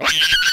you